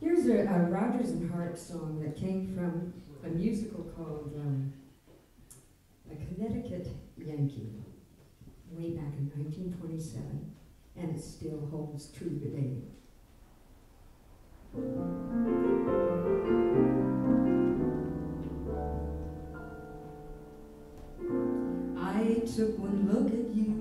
Here's a, a Rodgers and Hart song that came from a musical called um, A Connecticut Yankee way back in 1927, and it still holds true today. I took one look at you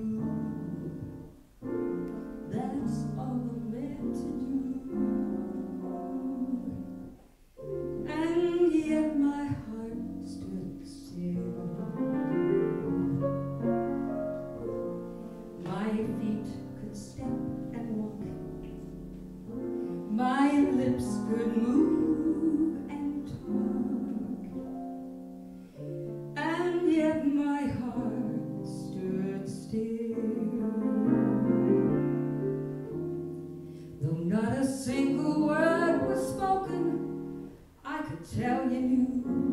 telling you.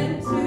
and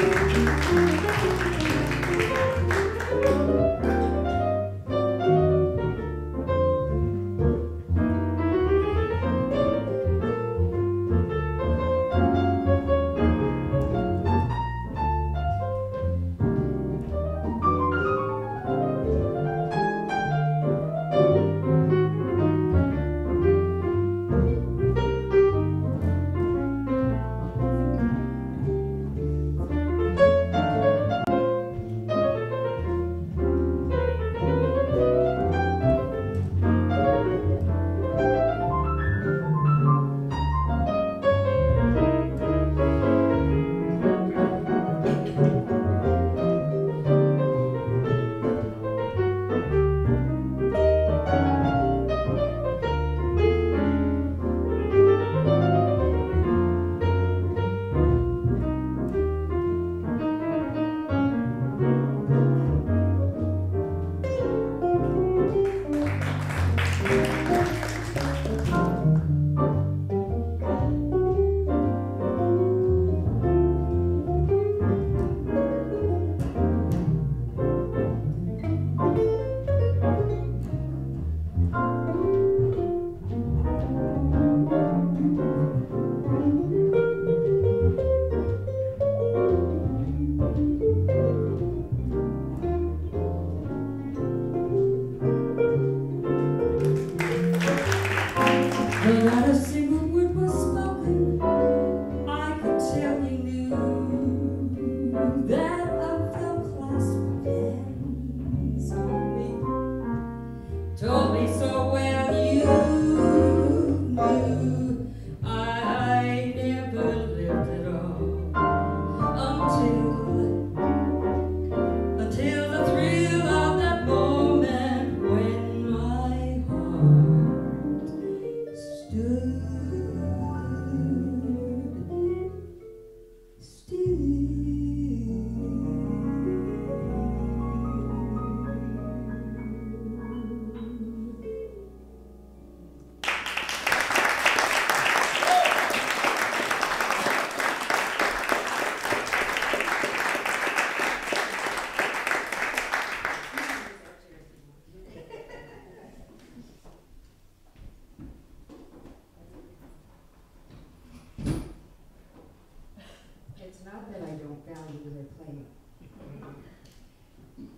フフフフフ。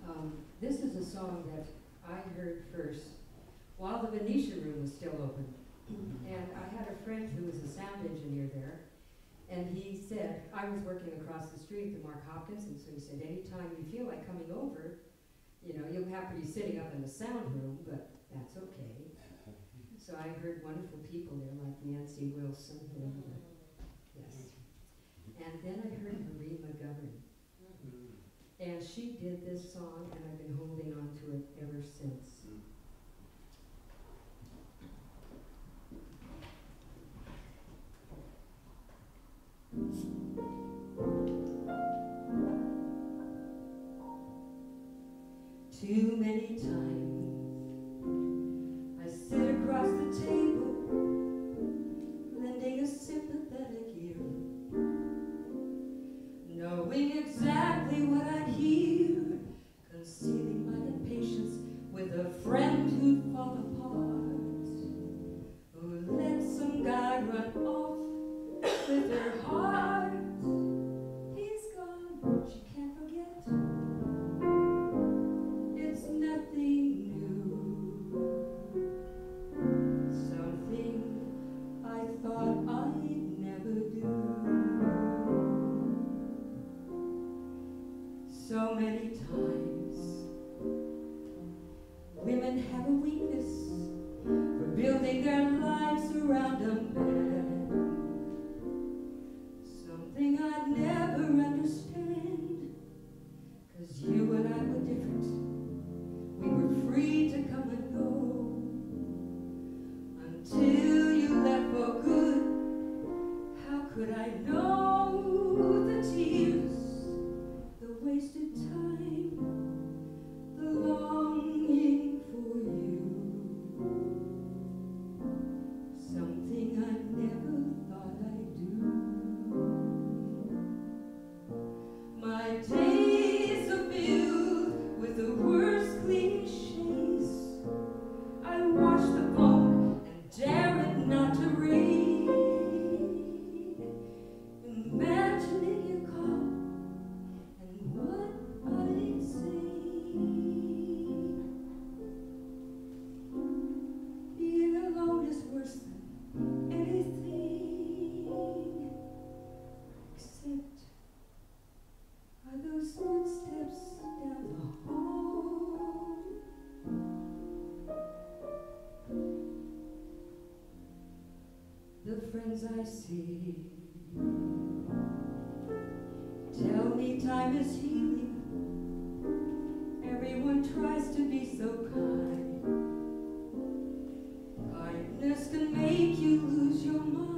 Um, song that I heard first while the Venetian room was still open. And I had a friend who was a sound engineer there, and he said, I was working across the street to Mark Hopkins, and so he said, anytime you feel like coming over, you know, you'll have to be sitting up in the sound room, but that's okay. So I heard wonderful people there, like Nancy Wilson, and, yes. And then I heard Marie McGovern. And she did this song, and I've been holding on to it ever since. Hmm. Too many times time is healing. Everyone tries to be so kind. Kindness can make you lose your mind.